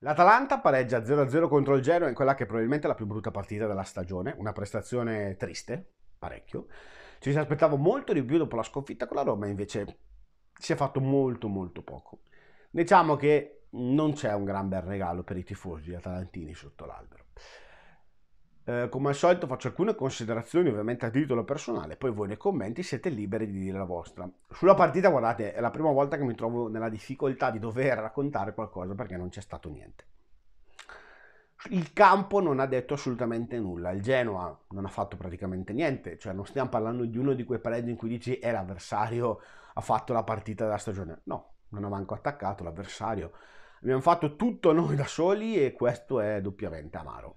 L'Atalanta pareggia 0-0 contro il Genoa in quella che è probabilmente la più brutta partita della stagione, una prestazione triste, parecchio. Ci si aspettava molto di più dopo la sconfitta con la Roma, invece si è fatto molto molto poco. Diciamo che non c'è un gran bel regalo per i tifosi atalantini sotto l'albero. Eh, come al solito faccio alcune considerazioni ovviamente a titolo personale, poi voi nei commenti siete liberi di dire la vostra. Sulla partita, guardate, è la prima volta che mi trovo nella difficoltà di dover raccontare qualcosa perché non c'è stato niente. Il campo non ha detto assolutamente nulla, il Genoa non ha fatto praticamente niente, cioè non stiamo parlando di uno di quei pareggi in cui dici è l'avversario, ha fatto la partita della stagione. No, non ha manco attaccato l'avversario. Abbiamo fatto tutto noi da soli e questo è doppiamente amaro.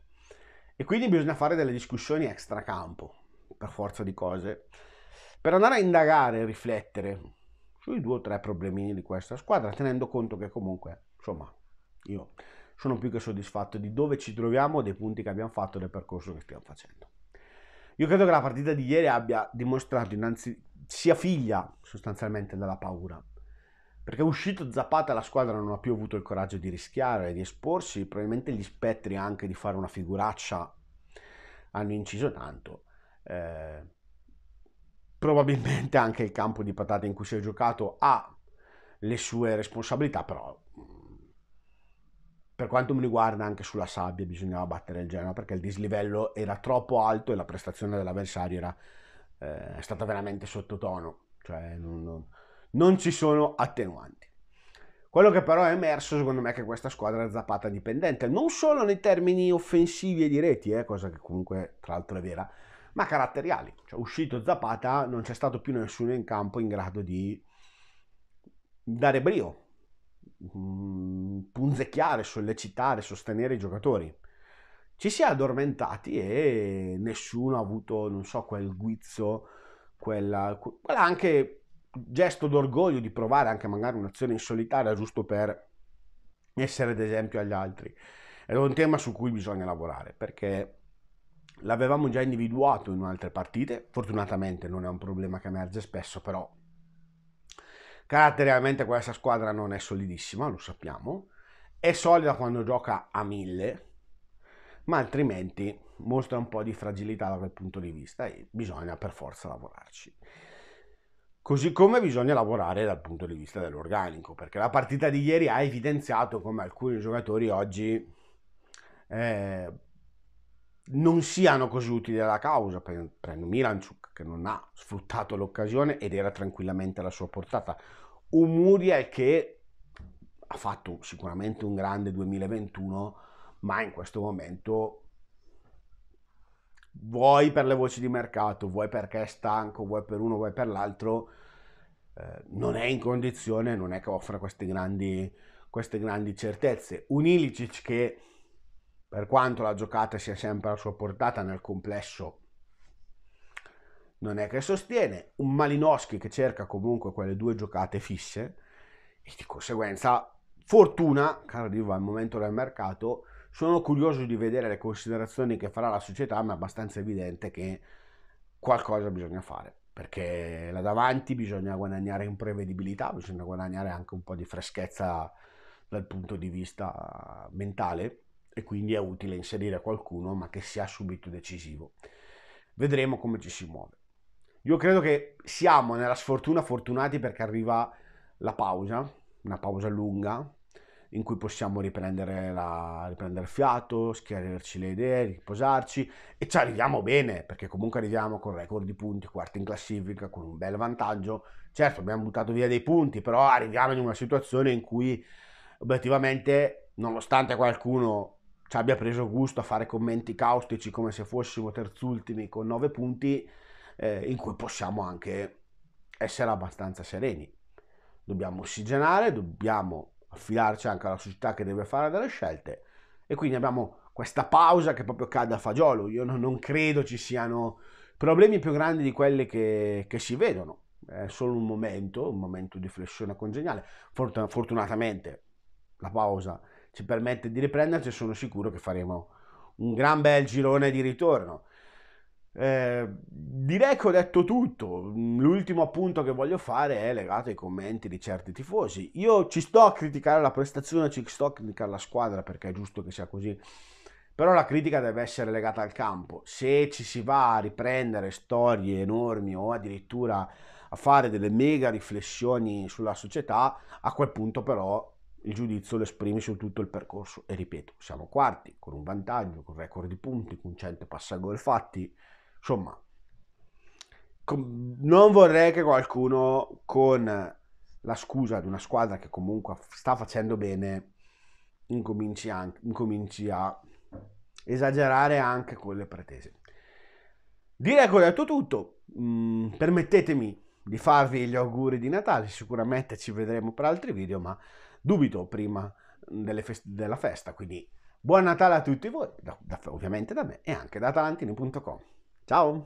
E quindi bisogna fare delle discussioni extracampo, per forza di cose, per andare a indagare e riflettere sui due o tre problemini di questa squadra, tenendo conto che comunque, insomma, io sono più che soddisfatto di dove ci troviamo, dei punti che abbiamo fatto del percorso che stiamo facendo. Io credo che la partita di ieri abbia dimostrato innanzi sia figlia sostanzialmente della paura, perché uscito Zapata la squadra non ha più avuto il coraggio di rischiare, di esporsi, probabilmente gli spettri anche di fare una figuraccia hanno inciso tanto. Eh, probabilmente anche il campo di patate in cui si è giocato ha le sue responsabilità, però mm, per quanto mi riguarda anche sulla sabbia bisognava battere il Genoa perché il dislivello era troppo alto e la prestazione dell'avversario era eh, stata veramente sottotono, cioè non, non non ci sono attenuanti. Quello che però è emerso secondo me è che questa squadra è zappata dipendente, non solo nei termini offensivi e di reti, eh, cosa che comunque tra l'altro è vera, ma caratteriali. Cioè, uscito Zapata non c'è stato più nessuno in campo in grado di dare brio, mm, punzecchiare, sollecitare, sostenere i giocatori. Ci si è addormentati e nessuno ha avuto, non so, quel guizzo, quella, quella anche gesto d'orgoglio di provare anche magari un'azione in solitaria giusto per essere d'esempio agli altri. È un tema su cui bisogna lavorare perché l'avevamo già individuato in altre partite, fortunatamente non è un problema che emerge spesso, però caratterialmente questa squadra non è solidissima, lo sappiamo, è solida quando gioca a mille, ma altrimenti mostra un po' di fragilità da quel punto di vista e bisogna per forza lavorarci. Così come bisogna lavorare dal punto di vista dell'organico, perché la partita di ieri ha evidenziato come alcuni giocatori oggi eh, non siano così utili alla causa. Prendo Miranchuk che non ha sfruttato l'occasione ed era tranquillamente alla sua portata. Un Muriel che ha fatto sicuramente un grande 2021, ma in questo momento vuoi per le voci di mercato, vuoi perché è stanco, vuoi per uno, vuoi per l'altro, eh, non è in condizione, non è che offra queste grandi, queste grandi certezze. Un Ilicic che, per quanto la giocata sia sempre a sua portata nel complesso, non è che sostiene. Un Malinowski che cerca comunque quelle due giocate fisse e di conseguenza fortuna che arriva al momento del mercato sono curioso di vedere le considerazioni che farà la società, ma è abbastanza evidente che qualcosa bisogna fare, perché là davanti bisogna guadagnare in prevedibilità, bisogna guadagnare anche un po' di freschezza dal punto di vista mentale e quindi è utile inserire qualcuno, ma che sia subito decisivo. Vedremo come ci si muove. Io credo che siamo nella sfortuna fortunati perché arriva la pausa, una pausa lunga, in cui possiamo riprendere, la, riprendere fiato, schiarirci le idee, riposarci e ci arriviamo bene perché comunque arriviamo con record di punti, quarti in classifica, con un bel vantaggio. Certo, abbiamo buttato via dei punti, però arriviamo in una situazione in cui obiettivamente, nonostante qualcuno ci abbia preso gusto a fare commenti caustici come se fossimo terzultimi con nove punti, eh, in cui possiamo anche essere abbastanza sereni. Dobbiamo ossigenare, dobbiamo affidarci anche alla società che deve fare delle scelte e quindi abbiamo questa pausa che proprio cade a fagiolo. Io non, non credo ci siano problemi più grandi di quelli che, che, si vedono. È solo un momento, un momento di flessione congeniale. fortunatamente la pausa ci permette di riprenderci e sono sicuro che faremo un gran bel girone di ritorno. Eh, direi che ho detto tutto. L'ultimo appunto che voglio fare è legato ai commenti di certi tifosi. Io ci sto a criticare la prestazione, ci sto a criticare la squadra perché è giusto che sia così. Però la critica deve essere legata al campo. Se ci si va a riprendere storie enormi o addirittura a fare delle mega riflessioni sulla società, a quel punto però il giudizio lo esprimi su tutto il percorso. E ripeto, siamo quarti, con un vantaggio, con record di punti, con 100 passagol fatti Insomma, non vorrei che qualcuno con la scusa di una squadra che comunque sta facendo bene incominci, anche, incominci a esagerare anche con le pretese. Direi che ho detto tutto. Mm, permettetemi di farvi gli auguri di Natale. Sicuramente ci vedremo per altri video, ma dubito prima fest- della festa. Quindi buon Natale a tutti voi, da, da, ovviamente da me e anche da talantini.com. Ciao!